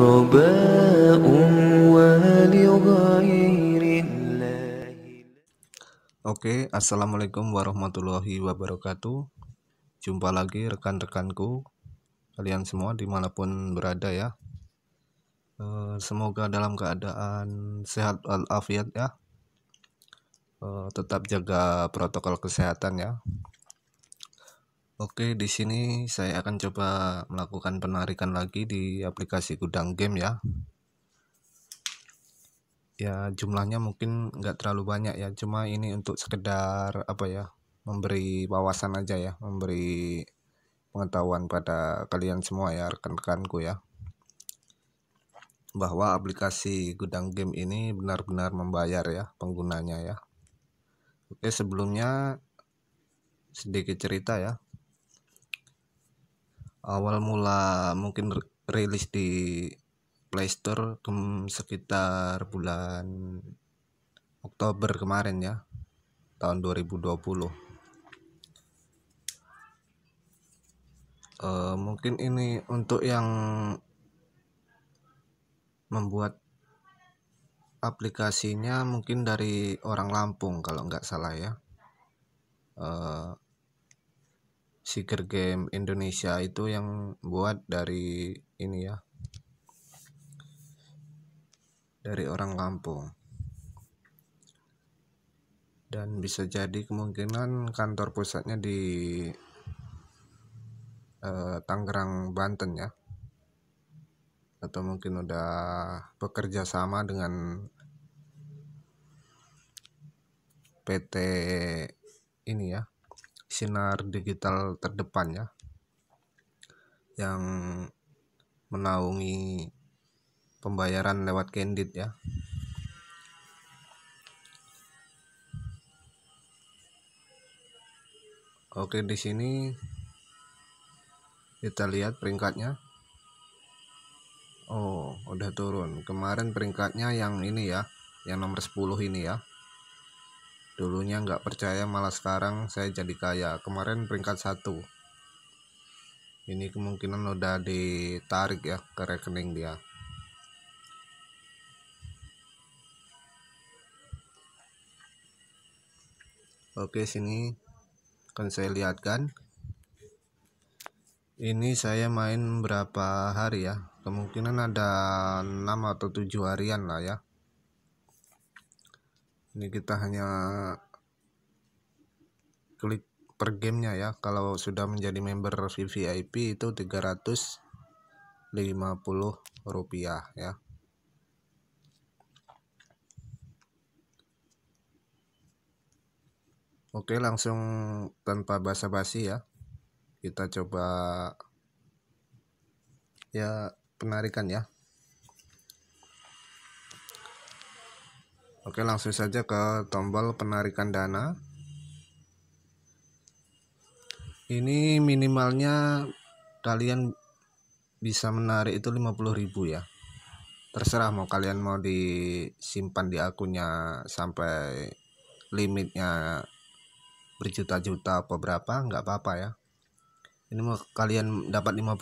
غرباء ولغير الله Oke, assalamualaikum warahmatullahi wabarakatuh. Jumpa lagi rekan-rekanku, kalian semua dimanapun berada ya. Eh, semoga dalam keadaan sehat walafiat ya. Eh, tetap jaga protokol kesehatan ya. Oke, di sini saya akan coba melakukan penarikan lagi di aplikasi gudang game ya. Ya jumlahnya mungkin nggak terlalu banyak ya, cuma ini untuk sekedar apa ya, memberi wawasan aja ya, memberi pengetahuan pada kalian semua ya, rekan-rekanku ya. Bahwa aplikasi gudang game ini benar-benar membayar ya penggunanya ya. Oke, sebelumnya sedikit cerita ya awal mula mungkin rilis di Play Store sekitar bulan Oktober kemarin ya tahun 2020 uh, mungkin ini untuk yang membuat aplikasinya mungkin dari orang Lampung kalau nggak salah ya. Uh, Seeker Game Indonesia itu yang buat dari ini ya. Dari orang Lampung. Dan bisa jadi kemungkinan kantor pusatnya di eh, Tangerang Banten ya. Atau mungkin udah bekerja sama dengan PT ini ya sinar digital terdepan ya yang menaungi pembayaran lewat Candid ya. Oke di sini kita lihat peringkatnya. Oh udah turun. Kemarin peringkatnya yang ini ya yang nomor 10 ini ya dulunya nggak percaya malah sekarang saya jadi kaya. Kemarin peringkat satu. Ini kemungkinan udah ditarik ya ke rekening dia. Oke sini akan saya lihatkan. Ini saya main berapa hari ya? Kemungkinan ada 6 atau 7 harian lah ya ini kita hanya klik per gamenya ya. Kalau sudah menjadi member VVIP itu 350 rupiah ya. Oke langsung tanpa basa-basi ya. Kita coba ya penarikan ya Oke langsung saja ke tombol penarikan dana. Ini minimalnya kalian bisa menarik itu 50.000 ya. Terserah mau kalian mau disimpan di akunnya sampai limitnya berjuta-juta apa berapa nggak apa-apa ya. Ini mau kalian dapat 50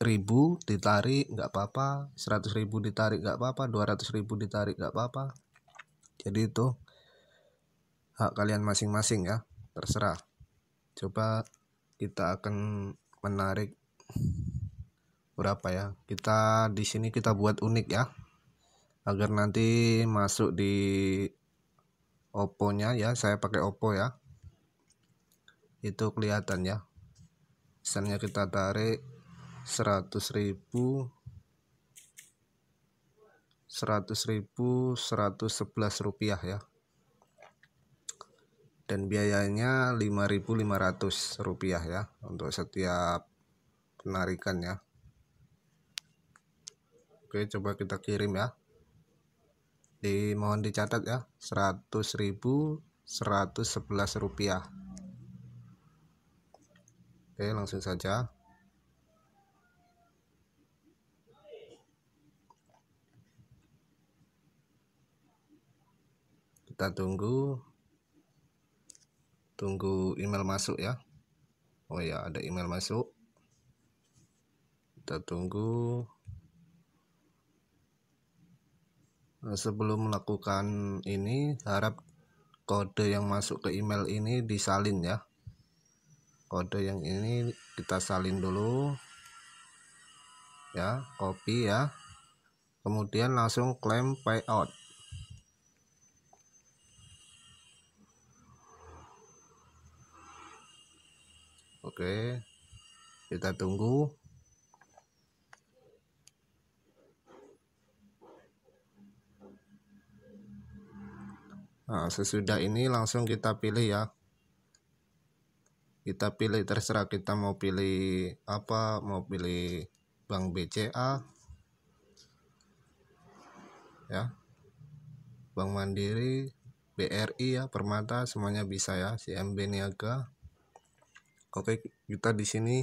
ribu ditarik nggak apa-apa. 100 ribu ditarik nggak apa-apa. 200 ribu ditarik nggak apa-apa jadi itu hak kalian masing-masing ya terserah. Coba kita akan menarik berapa ya kita di sini kita buat unik ya agar nanti masuk di Oppo nya ya saya pakai Oppo ya. Itu kelihatan ya misalnya kita tarik 100.000 100.000 111 rupiah ya. Dan biayanya 5.500 rupiah ya untuk setiap penarikan ya. Oke coba kita kirim ya. Di mohon dicatat ya 100.111 rupiah. Oke langsung saja kita tunggu tunggu email masuk ya. Oh ya ada email masuk. Kita tunggu. Nah, sebelum melakukan ini harap kode yang masuk ke email ini disalin ya. Kode yang ini kita salin dulu. Ya copy ya. Kemudian langsung klaim payout oke kita tunggu Nah, sesudah ini langsung kita pilih ya. Kita pilih terserah kita mau pilih apa, mau pilih Bank BCA. Ya. Bank Mandiri, BRI ya, Permata semuanya bisa ya, CMB Niaga. Oke, kita di sini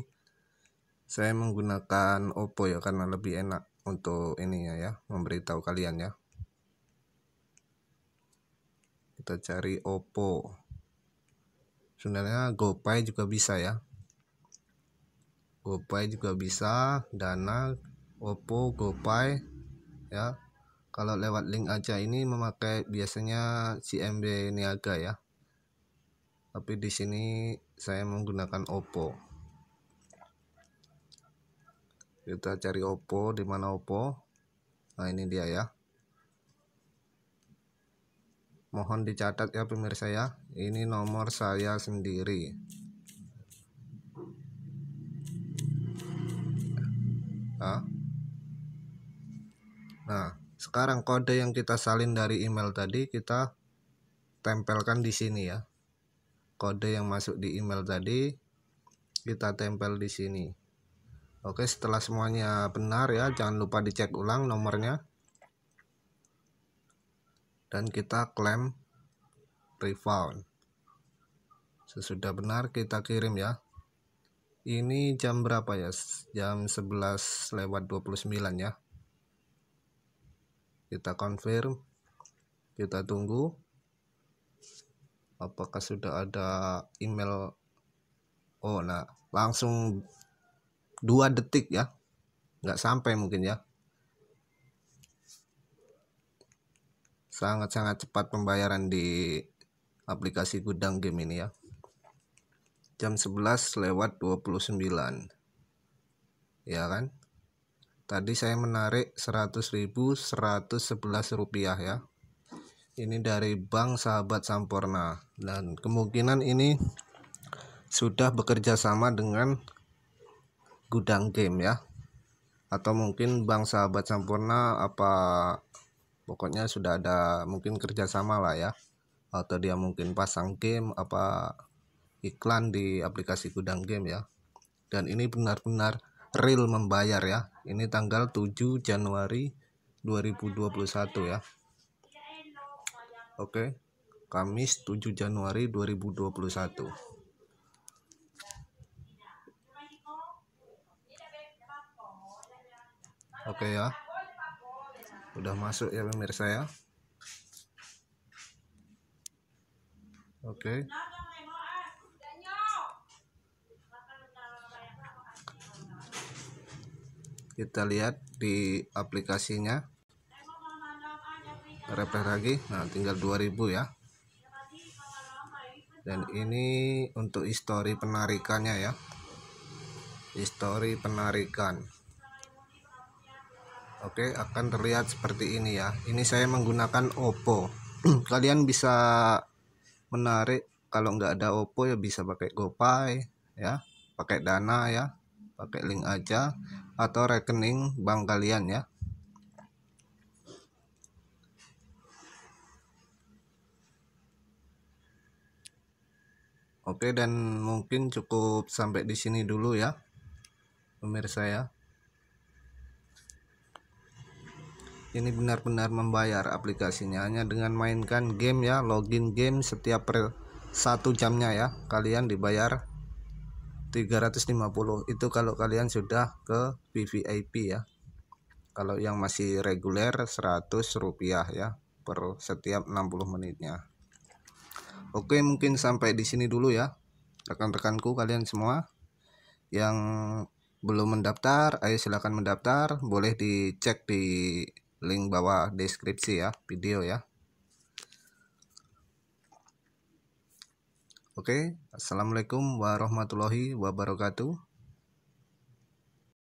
saya menggunakan Oppo ya karena lebih enak untuk ininya ya, memberitahu kalian ya. Kita cari Oppo. Sebenarnya GoPay juga bisa ya. GoPay juga bisa Dana Oppo GoPay ya. Kalau lewat link aja ini memakai biasanya CMB Niaga ya tapi di sini saya menggunakan Oppo. Kita cari Oppo di mana Oppo? Nah ini dia ya. Mohon dicatat ya pemirsa ya. Ini nomor saya sendiri. Nah, nah sekarang kode yang kita salin dari email tadi kita tempelkan di sini ya kode yang masuk di email tadi kita tempel di sini. Oke setelah semuanya benar ya jangan lupa dicek ulang nomornya. Dan kita klaim refund sesudah benar kita kirim ya. Ini jam berapa ya? Jam 11 lewat 29 ya. Kita confirm kita tunggu apakah sudah ada email? Oh nah langsung dua detik ya. Nggak sampai mungkin ya. Sangat-sangat cepat pembayaran di aplikasi gudang game ini ya. Jam 11 lewat 29 ya kan? Tadi saya menarik 100.111 rupiah ya ini dari Bank Sahabat Sampurna. Dan kemungkinan ini sudah bekerja sama dengan gudang game ya. Atau mungkin Bank Sahabat Sampurna apa pokoknya sudah ada mungkin kerjasama lah ya. Atau dia mungkin pasang game apa iklan di aplikasi gudang game ya. Dan ini benar-benar real membayar ya. Ini tanggal 7 Januari 2021 ya Oke. Kamis 7 Januari 2021 Oke ya. Udah masuk ya pemirsa ya. Oke. Kita lihat di aplikasinya refresh lagi. Nah tinggal 2000 ya. Dan ini untuk histori penarikannya ya. Histori penarikan. Oke akan terlihat seperti ini ya. Ini saya menggunakan Oppo. Kalian bisa menarik. Kalau nggak ada Oppo ya bisa pakai GoPay ya. Pakai Dana ya. Pakai link aja. Atau rekening bank kalian ya Oke dan mungkin cukup sampai di sini dulu ya pemirsa ya. Ini benar-benar membayar aplikasinya hanya dengan mainkan game ya login game setiap per satu jamnya ya. Kalian dibayar 350 itu kalau kalian sudah ke VVIP ya. Kalau yang masih reguler 100 rupiah ya per setiap 60 menitnya Oke mungkin sampai di sini dulu ya rekan-rekanku kalian semua yang belum mendaftar ayo silahkan mendaftar boleh dicek di link bawah deskripsi ya video ya Oke, Assalamualaikum warahmatullahi wabarakatuh.